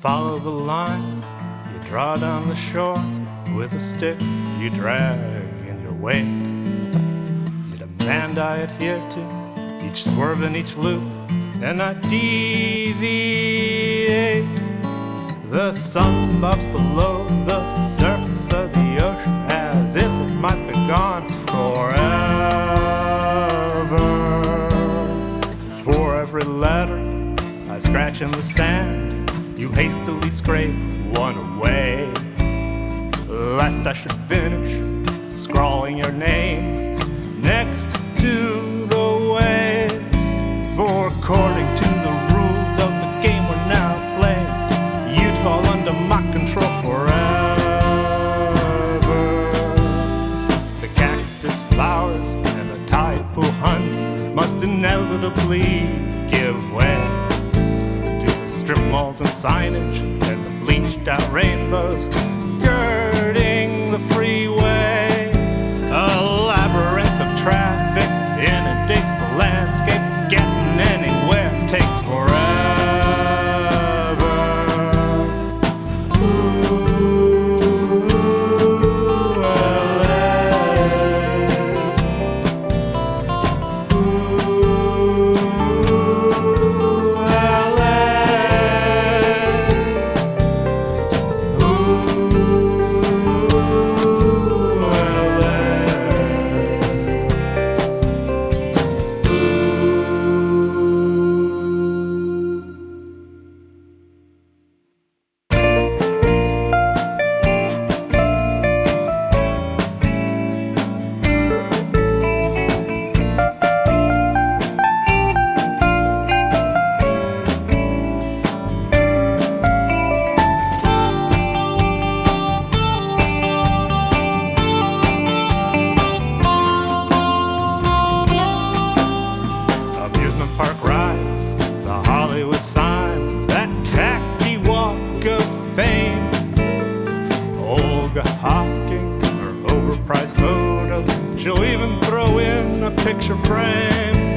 follow the line you draw down the shore with a stick you drag in your wake. You demand I adhere to each swerve and each loop and not deviate. The sun bobs below the surface of the ocean as if it might be gone forever. For every letter I scratch in the sand, you hastily scrape one away. Lest I should finish scrawling your name next to the waves. For according to the malls and signage and the bleached out rainbows. Girding she'll even throw in a picture frame.